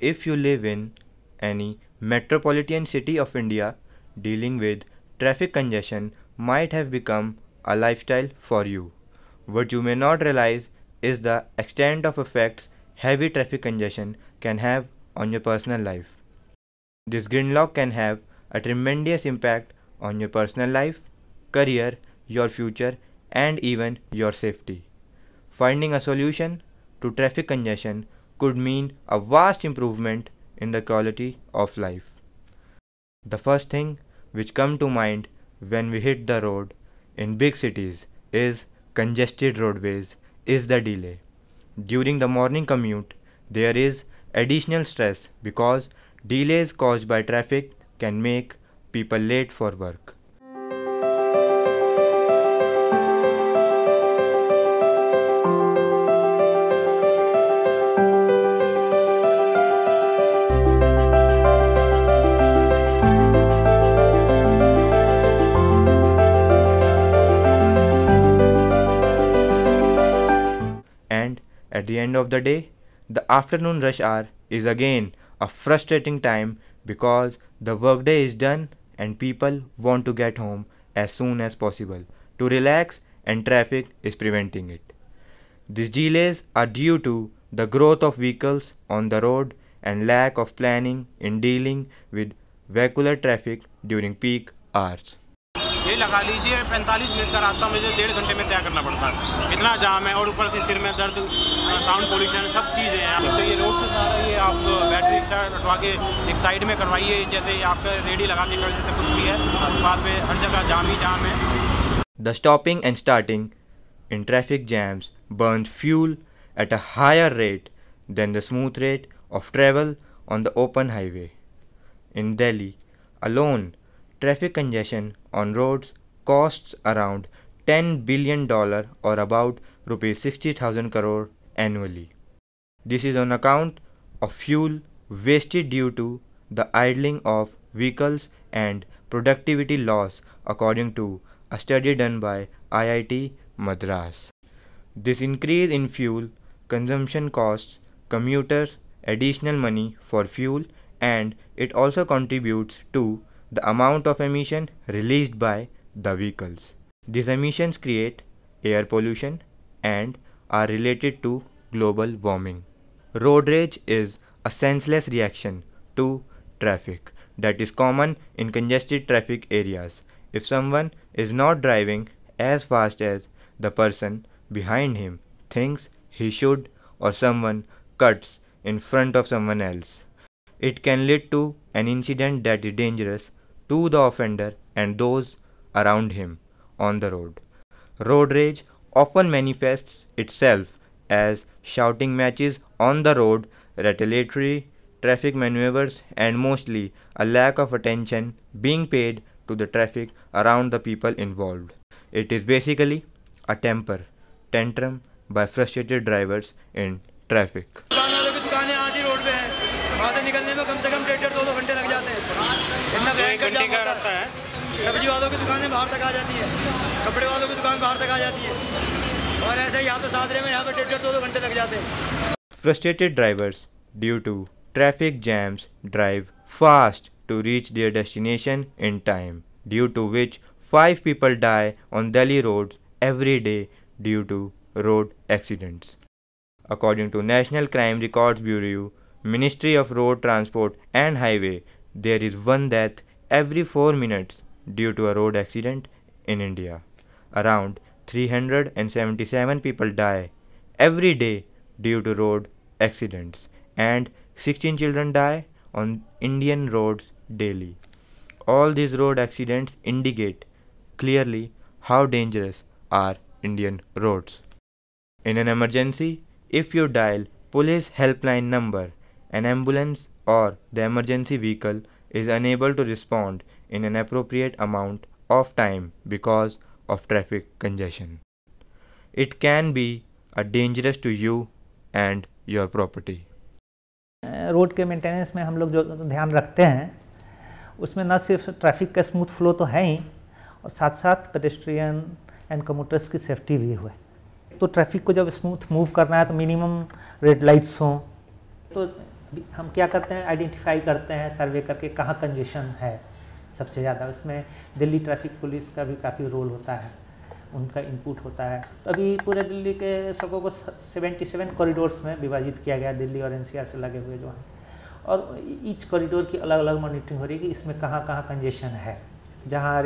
if you live in any metropolitan city of India, dealing with traffic congestion might have become a lifestyle for you. What you may not realize is the extent of effects heavy traffic congestion can have on your personal life. This gridlock can have a tremendous impact on your personal life, career, your future, and even your safety. Finding a solution to traffic congestion could mean a vast improvement in the quality of life. The first thing which come to mind when we hit the road in big cities is congested roadways is the delay. During the morning commute, there is additional stress because delays caused by traffic can make people late for work. At the end of the day, the afternoon rush hour is again a frustrating time because the workday is done and people want to get home as soon as possible to relax and traffic is preventing it. These delays are due to the growth of vehicles on the road and lack of planning in dealing with vehicular traffic during peak hours. ये लगा लीजिए 45 minute का रास्ता मुझे डेढ़ घंटे में तय करना पड़ता है। इतना जाम है और ऊपर से सिर में दर्द साउंड पोल्यूशन सब चीज़ें हैं। तो ये रोड से सारा ये आप बैटरी रिक्शा हटवा के एक साइड में करवाइए जैसे आपका रेडी लगा के कर देते कुछ भी है। बाद में हर जगह जाम ही जाम है। The stopping and starting in traffic jams burns fuel at a higher rate than the smooth rate of travel on the open highway. In Delhi alone, traffic congestion on roads costs around 10 billion dollar or about rupees 60000 crore annually. This is on account of fuel wasted due to the idling of vehicles and productivity loss according to a study done by IIT Madras. This increase in fuel consumption costs commuters additional money for fuel and it also contributes to the amount of emission released by the vehicles. These emissions create air pollution and are related to global warming. Road rage is a senseless reaction to traffic that is common in congested traffic areas. If someone is not driving as fast as the person behind him thinks he should, or someone cuts in front of someone else, it can lead to an incident that is dangerous to the offender and those around him on the road. Road rage often manifests itself as shouting matches on the road, retaliatory traffic maneuvers, and mostly a lack of attention being paid to the traffic around the people involved. It is basically a temper tantrum by frustrated drivers in traffic. इतना एक भयंकर घंटे जाम का होता रास्ता है है सब्ज़ी वालों की दुकानें बाहर तक आ जाती है कपड़े वालों की दुकान बाहर तक आ जाती है और ऐसे यहाँ पे सादरे में यहाँ पे डेढ़ डेढ़ दो दो घंटे लग जाते हैं Frustrated drivers, due to traffic jams, drive fast to reach their destination in time, due to which 5 people die on Delhi roads every day due to road accidents. According to National Crime Records Bureau, Ministry of Road Transport and Highway, there is one death every 4 minutes due to a road accident in India. Around 377 people die every day due to road accidents and 16 children die on Indian roads daily. All these road accidents indicate clearly how dangerous are Indian roads. In an emergency, if you dial police helpline number, an ambulance or the emergency vehicle is unable to respond in an appropriate amount of time because of traffic congestion. It can be a dangerous to you and your property. Road के maintenance में हम लोग जो ध्यान रखते हैं उसमें न सिर्फ़ ट्रैफ़िक का स्मूथ फ्लो तो है ही और साथ साथ पेडेस्ट्रियन एंड कमोटर्स की सेफ्टी भी हुए तो ट्रैफ़िक को जब स्मूथ मूव करना है तो मिनिमम रेड लाइट्स हों तो हम क्या करते हैं? आइडेंटिफाई करते हैं सर्वे करके कहाँ कंजेशन है सबसे ज़्यादा। उसमें दिल्ली ट्रैफ़िक पुलिस का भी काफ़ी रोल होता है, उनका इनपुट होता है। तो अभी पूरे दिल्ली के सड़कों को सेवेंटी सेवन कॉरिडोर्स में विभाजित किया गया, दिल्ली और एनसीआर से लगे हुए जो हैं। और ईच कॉरिडोर की अलग अलग मॉनिटरिंग हो रही है कि इसमें कहाँ कहाँ कंजेशन है। जहाँ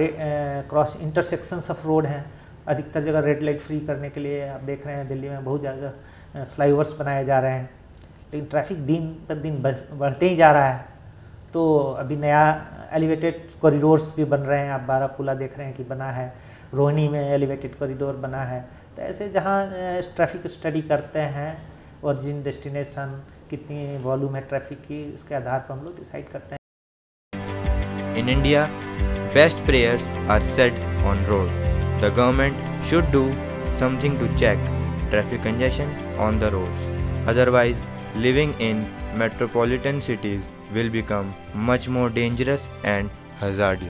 क्रॉस इंटरसेक्शंस ऑफ़ रोड हैं, अधिकतर जगह रेड लाइट फ्री करने के लिए आप देख रहे हैं, दिल्ली में बहुत ज़्यादा फ्लाईओवर्स बनाए जा रहे हैं। लेकिन ट्रैफ़िक दिन पर दिन बढ़ते ही जा रहा है। तो अभी नया एलिवेटेड कॉरिडोर्स भी बन रहे हैं। आप बारह पुला देख रहे हैं कि बना है। रोहिणी में एलिवेटेड कॉरिडोर बना है। तो ऐसे जहाँ ट्रैफ़िक स्टडी करते हैं ओरिजिन डेस्टिनेशन कितनी वॉल्यूम है ट्रैफ़िक की, उसके आधार पर हम लोग डिसाइड करते हैं। In India best prayers are set on road the government should do something to check traffic congestion on the road otherwise living in metropolitan cities will become much more dangerous and hazardous.